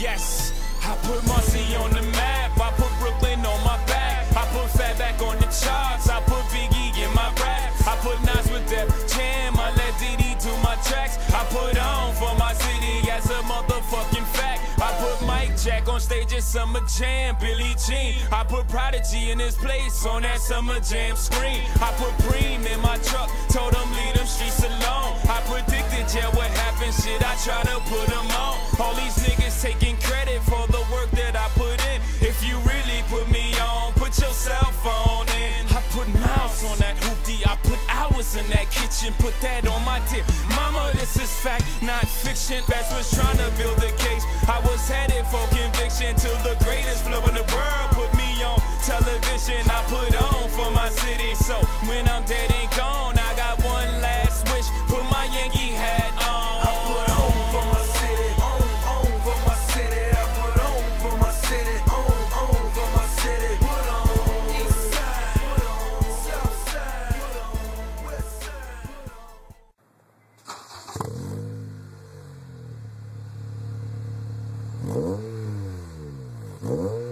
Yes, I put Marcy on the map. I put Brooklyn on my back. I put Fat back on the charts. I put Biggie in my rap. I put Nas with Def Jam. I let DD do my tracks. I put on for my city as a motherfucking fact. I put Mike Jack on stage at Summer Jam. Billie Jean. I put Prodigy in his place on that Summer Jam screen. I put Preem in my truck. Told him leave them streets alone. I predicted yeah what happened. Shit, I try to put him on. All these niggas taking hours in that kitchen, put that on my tip. Mama, this is fact, not fiction. Best was trying to build a case. I was headed for conviction till the greatest flow in the world put me on television. I put on for my city, so when I'm dead and gone, Mm-hmm. mm-hmm.